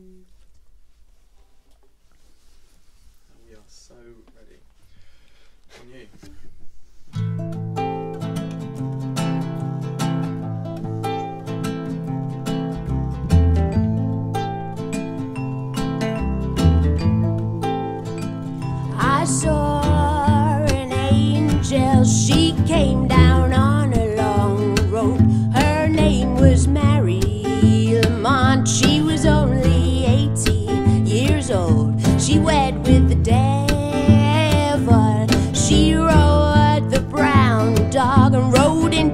And we are so ready. And you? I saw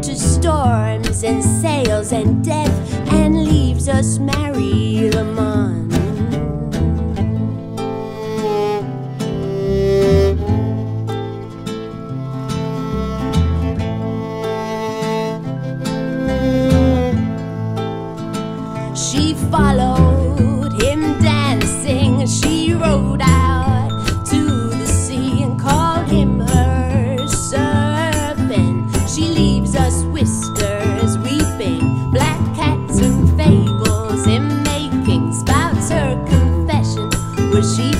To storms and sails and death and leaves us merry the. She follows. she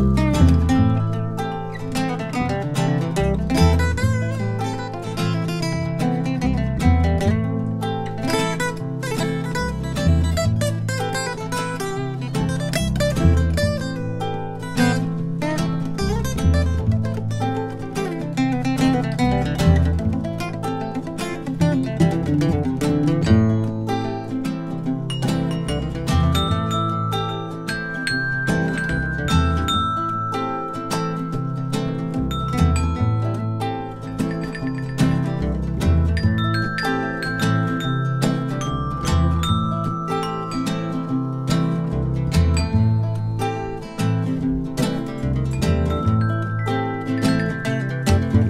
Bye.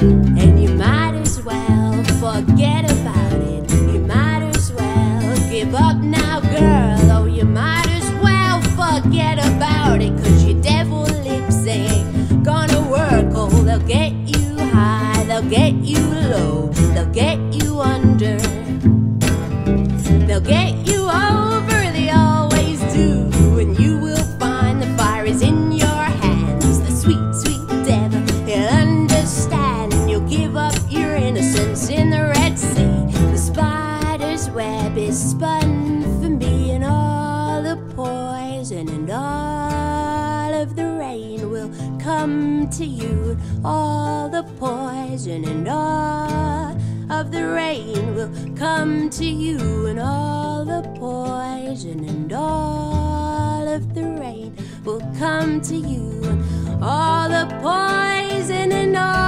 and come to you. All the poison and all of the rain will come to you, and all the poison and all of the rain will come to you. All the poison and all